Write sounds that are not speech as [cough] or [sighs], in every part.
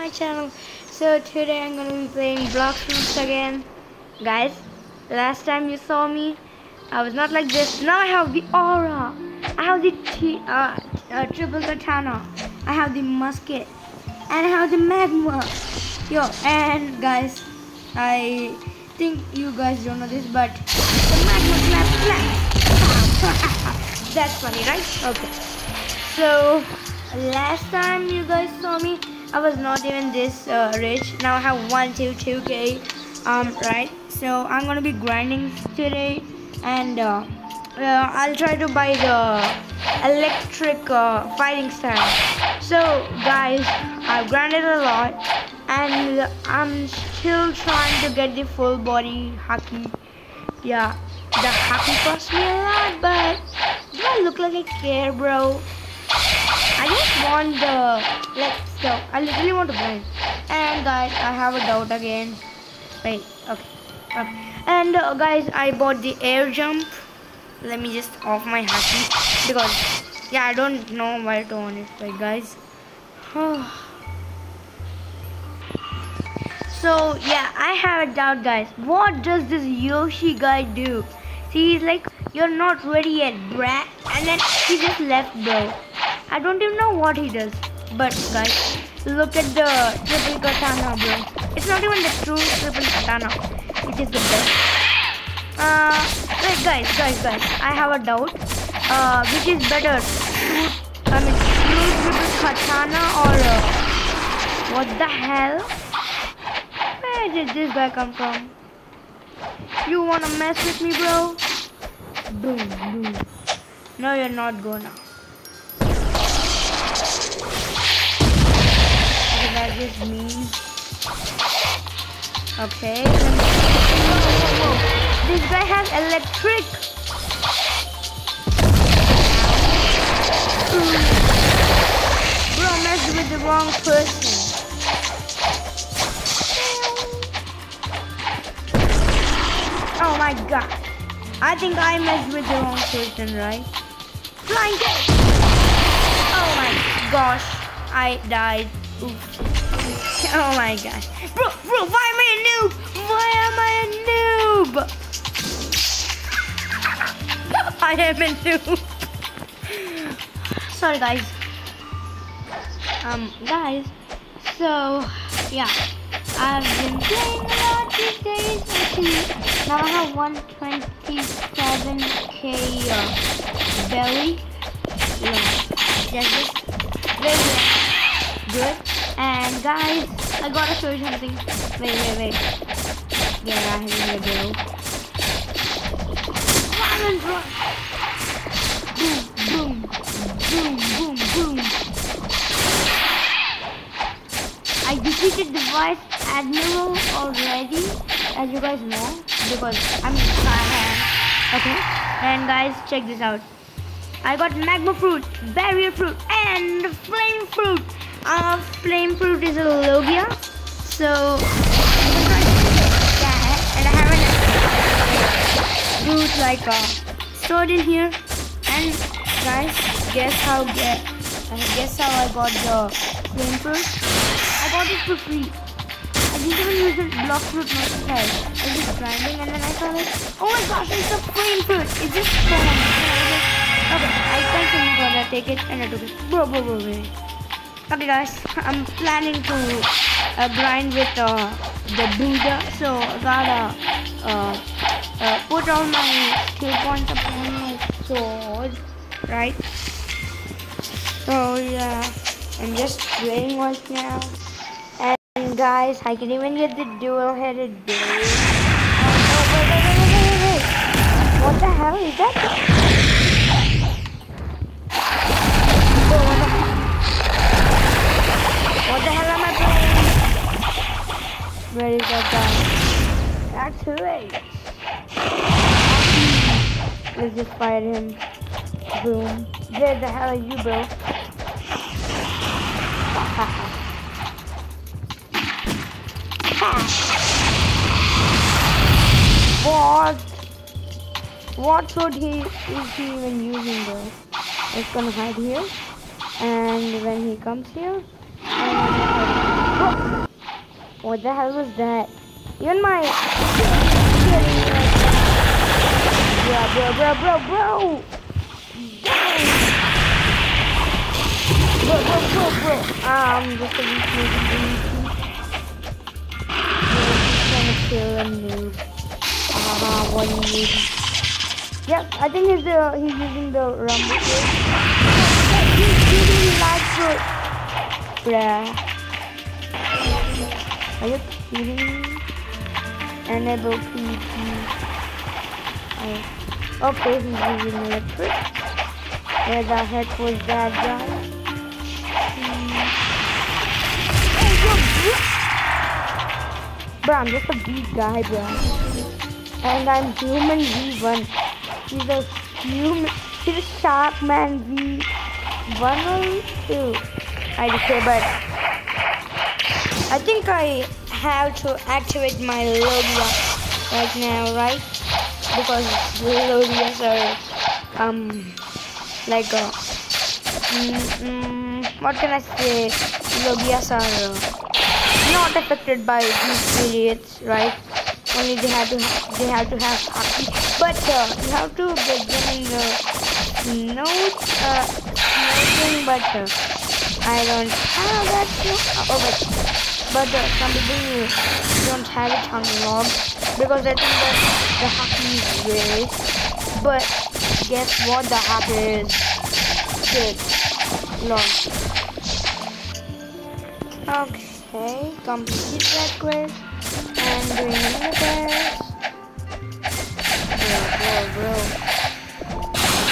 my channel. So today I'm gonna be playing Fruits again. Guys, last time you saw me, I was not like this. Now I have the aura. I have the t uh, uh, triple katana. I have the musket. And I have the magma. Yo, and guys, I think you guys don't know this, but the magma. [laughs] That's funny, right? Okay. So last time you guys saw me, I was not even this uh, rich. Now I have one, two, two k. Um, right. So I'm gonna be grinding today, and uh, uh, I'll try to buy the electric uh, fighting style. So guys, I've grinded a lot, and I'm still trying to get the full body haki. Yeah, the haki cost me a lot, but do I look like a care, bro? I just want the let's go. I literally want to blind. And guys, I have a doubt again. Wait, okay. okay. And uh, guys, I bought the air jump. Let me just off my haki because yeah, I don't know where to on it. Wait, guys. [sighs] so yeah, I have a doubt, guys. What does this Yoshi guy do? See, he's like, you're not ready yet, brat. And then he just left, bro. I don't even know what he does. But guys, look at the triple katana, bro. It's not even the true triple katana. It is the best. Uh, wait, guys, guys, guys. I have a doubt. Uh, which is better? True, I mean, true triple katana or uh, what the hell? Where did this guy come from? You wanna mess with me, bro? Boom, boom. No, you're not gonna. That is me. Okay. This guy has electric. Bro, messed with the wrong person. Oh my god. I think I messed with the wrong person, right? Flying! Oh my gosh. I died. Oops. [laughs] Oh my gosh. Bro, bro, why am I a noob? Why am I a noob? [laughs] I am a noob. Sorry guys. Um, guys. So, yeah. I've been playing a lot these days. Now I have 127k uh, belly. Yeah, that's just very good. And guys, I gotta show you something. Wait, wait, wait. Out of here, bro. Diamond run. Boom, boom, boom, boom, boom. I defeated the Vice Admiral already, as you guys know, because I'm Saiyan. Okay, and guys, check this out. I got magma fruit, barrier fruit, and flame fruit. Uh, flame fruit is a Logia, so and I have a fruit like uh, stored in here. And guys, guess how get uh, guess how I got the flame fruit. I got it for free. I didn't even use the blox fruit myself. I was just grinding and then I saw like, oh my gosh, it's a flame fruit. It's just spawned. Okay, I can't gonna take it and I took it. Bro, bro, bro, bro. Okay guys, I'm planning to uh, grind with uh, the Buddha, so I gotta uh, uh, put all my skill points upon my sword, right? So yeah, I'm just playing right now. And guys, I can even get the dual-headed blade. Oh, wait, wait, wait, wait, wait. What the hell is that? That's. Let's just fight him. Boom. Where the hell are you, bro? [laughs] what? What sword he is he even using though? It's gonna hide here. And when he comes here, Bro, [gasps] What the hell was that? Even my... Bro, bro, bro, bro, bro! Dang! Bro, bro, bro, bro! Ah, I'm just a weak noob. trying to kill a noob. Ah, one noob. Yep, I think he's, uh, he's using the rumble. He's using light Bruh. Are you kidding me? Enable PvP. Okay, he's using electric. Where the heck was that guy? Bro, I'm just a beat guy, bro. And I'm human V1. He's a human. He's a shark man V1 or 2. I just say, but I think I have to activate my Logia right now, right? Because Logias are, um, like, uh, mm, mm, what can I say? Logias are uh, not affected by these periods, right? Only they have to they have to have happy, but uh, you have to get them in the note, uh, but uh, I don't have that. Oh, but but uh, some people don't have it unlocked because I think that the hack is great. But guess what the hack is? Launch. Okay, complete that quest. And doing another quest. Bro, bro, bro.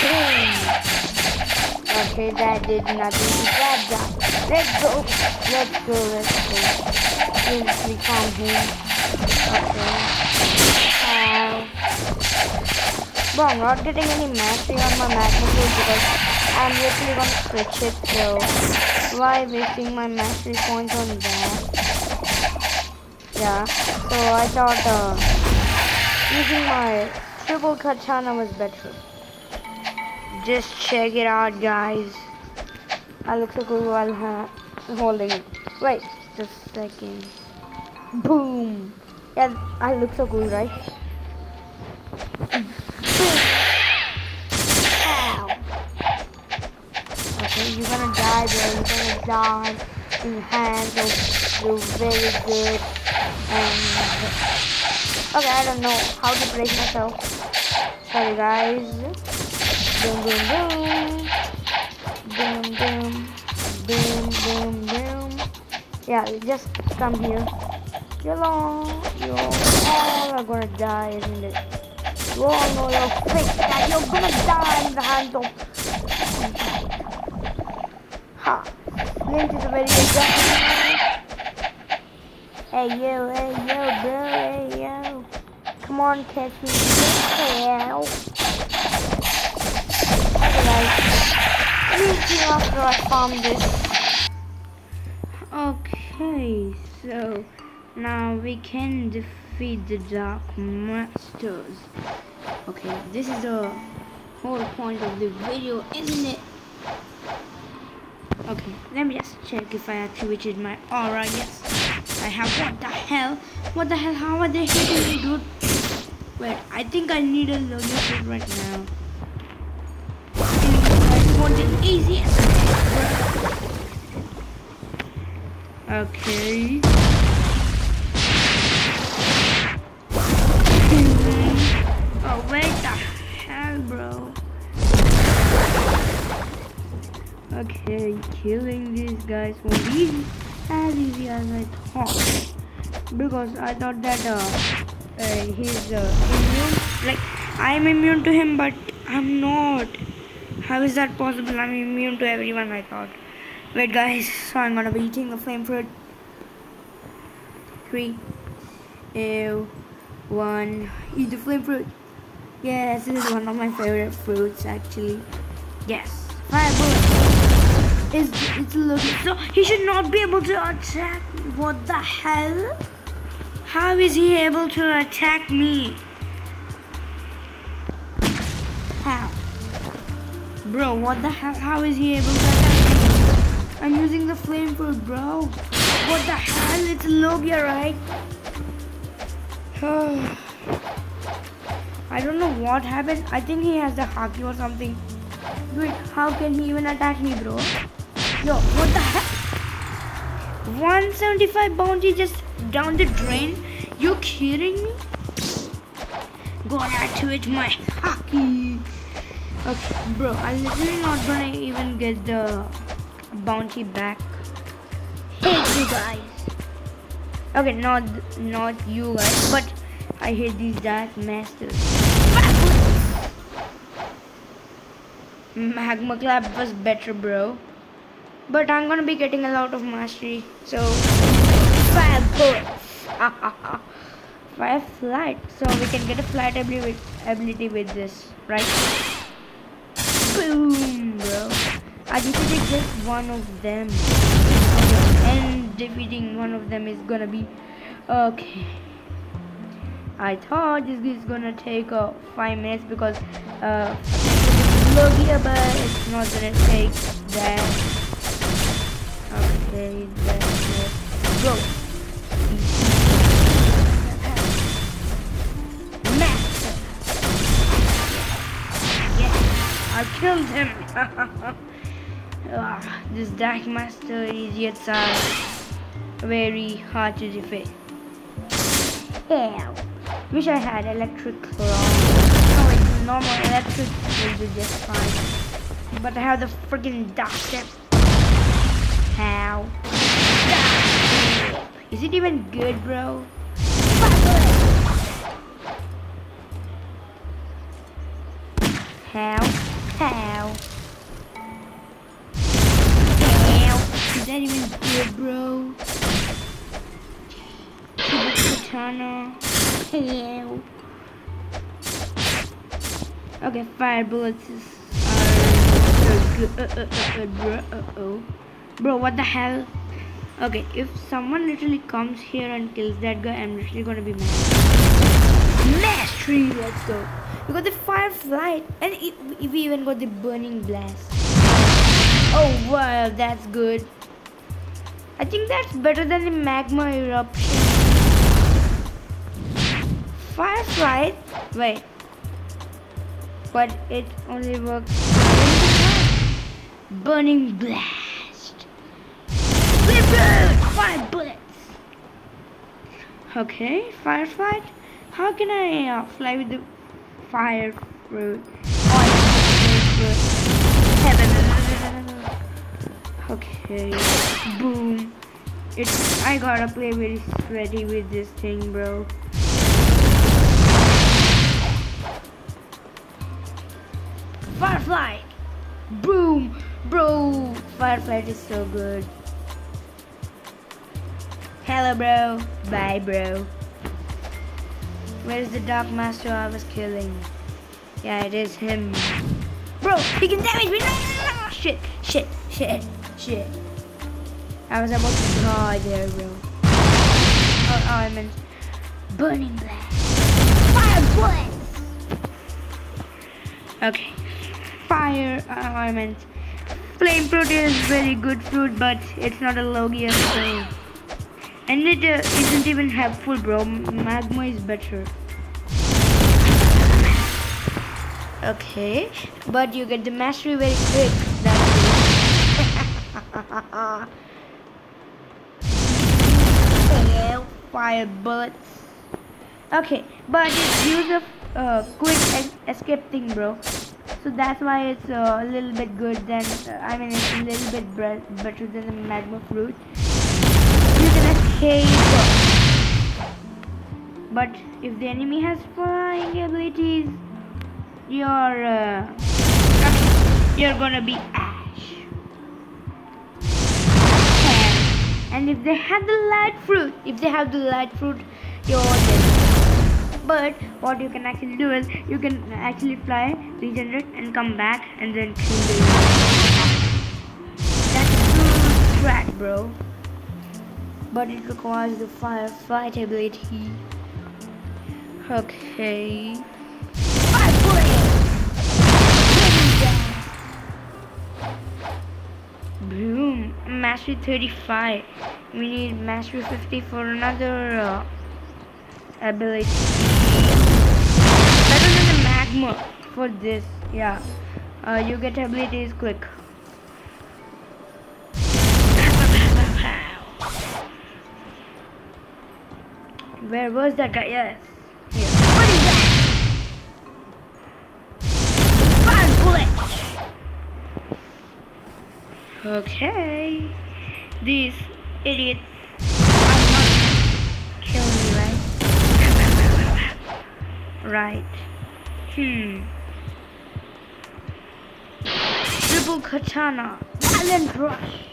Boom. Okay, that did nothing to that. Let's go. Let's go, let's go we found him. Okay. Uh, bro, I'm not getting any mastery on my magma because I'm literally gonna switch it, so why wasting my mastery points on that? Yeah, so I thought uh, using my triple katana was better. Just check it out, guys. I look so cool while holding it. Wait, just a second. Boom. Yeah, I look so cool, right? Okay, you're gonna die, bro. You're gonna die in hands of the very good. And okay, I don't know how to break myself. Sorry, guys. Boom, boom, boom. Boom, boom. Boom, boom, boom. Yeah, just come here. You're long. You all are gonna die, isn't it? You all know your fate that you're gonna die in the hands of... Ha! Lynch is a very. Hey yo, hey yo, bro, hey yo. Come on, catch me. Okay, after I farm this. Okay, so... Now we can defeat the dark masters. Okay, this is the whole point of the video, isn't it? Okay, let me just check if I activated my aura. Yes, I have. What the hell? What the hell? How are they hitting me, dude? Wait, I think I need a loaded right now. I want it easy. Okay. Wait the hell, bro? Okay, killing these guys won't be as easy as I thought. Because I thought that uh, uh he's uh, immune. Like, I'm immune to him, but I'm not. How is that possible? I'm immune to everyone, I thought. Wait, guys, so I'm gonna be eating the flame fruit. Three, two, one. Eat the flame fruit. Yes, this is one of my favorite fruits actually. Yes. Fireball is it's looking so he should not be able to attack what the hell? How is he able to attack me? How? Bro, what the hell? How is he able to attack me? I'm using the flame fruit, bro. What the hell? it's Logia, right? [sighs] I don't know what happened. I think he has the Haki or something. Wait, how can he even attack me, bro? Yo, what the heck? 175 bounty just down the drain? You kidding me? Gonna twitch my Haki. Okay, bro, I'm literally not gonna even get the bounty back. Hate you guys. Okay, not not you guys, but I hate these dark masters. Magma clap was better, bro. But I'm gonna be getting a lot of mastery, so five bullets. [laughs] five flight, so we can get a flight ability ability with this, right? Bro. I defeated just one of them. Okay, and defeating one of them is gonna be... Okay. I thought this is gonna take uh, 5 minutes because uh, Logia, but it's not gonna take that. Okay, let's go. I killed him. [laughs] ah, this Dark Master idiots are very hard to defeat. Yeah. Wish I had electric claw. No, normal electric will be just fine. But I have the freaking doctor. How? Is it even good, bro? How? How? How? Is that even good, bro? Katana. How? Okay, fire bullets are good, uh, uh, uh, bro. Uh oh. Bro, what the hell? Okay, if someone literally comes here and kills that guy, I'm literally gonna be mad. Mastery, let's go. We got the firefly and it, we even got the burning blast. Oh wow, that's good. I think that's better than the magma eruption. Firefly? Wait. But it only works. Burning blast. Five bullets. Okay, firefly. How can I uh, fly with the fire fruit. Okay, boom. It's I gotta play very sweaty with this thing, bro. Firefly! Boom! Bro! Firefly is so good. Hello, bro. Bye, bro. Where's the Dark Master I was killing? Yeah, it is him. Bro, he can damage me! No. Shit, shit, shit, shit. I was about to die there, bro. Oh, oh I meant burning blast. Fire bullets! Okay. Fire, uh, I meant flame fruit is very good fruit, but it's not a Logia, so... And it uh, not even helpful, bro. Magma is better. Okay, but you get the mastery very quick. [laughs] Fire bullets. Okay, but it's use of uh, quick escape thing, bro. So that's why it's uh, a little bit good than, uh, I mean it's a little bit better than the magma fruit. You can escape. But if the enemy has flying abilities, you're uh, you're gonna be ash. And if they have the light fruit, if they have the light fruit, you're dead. But what you can actually do is you can actually fly, regenerate, and come back, and then kill the. That's a good strat, bro. But it requires the fire fight ability. Okay. Boom. Mastery 35. we need mastery 50 for another uh, ability. Better than the magma for this. Yeah. Uh, you get abilities quick. [laughs] Where was that guy? Yes. Okay. This idiot kill me, right? [laughs] right. Hmm. Triple katana. Violent rush.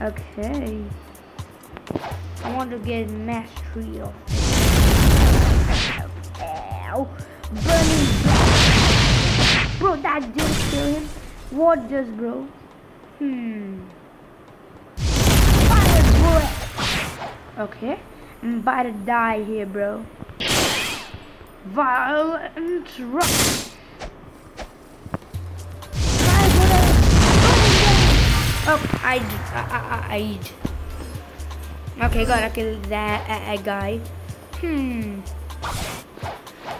Okay. I want to get mastery of Burning Bro, that didn't kill him. What does, bro? Hmm. Fire bullet. Okay. I'm about to die here, bro. Violent rush. Oh, I, I, I, I, Okay, gotta kill that uh, guy. Hmm.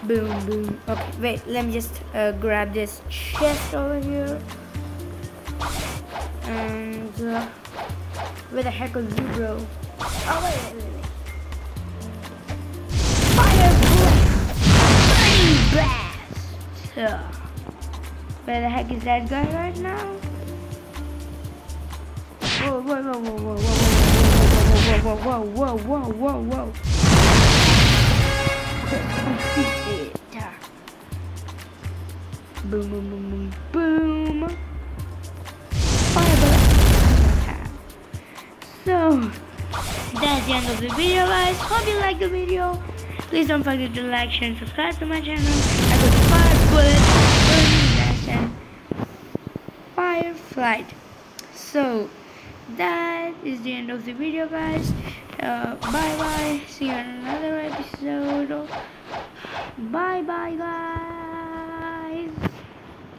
Boom, boom. Okay, wait, let me just uh, grab this chest over here. And, uh, where the heck are you, bro? Oh, wait, wait, wait. Fire blast! Uh, where the heck is that guy right now? whoa, whoa, whoa, whoa, whoa, whoa, whoa, whoa, whoa, whoa, whoa, whoa, whoa. Defeated. Boom, boom, boom, boom, boom. Fire So, that's the end of the video, guys. Hope you liked the video. Please don't forget to like, share, and subscribe to my channel. I got fire bullets, fire flight. So, that is the end of the video guys uh, bye bye see you on another episode bye bye guys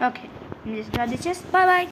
okay. Just got the chest bye bye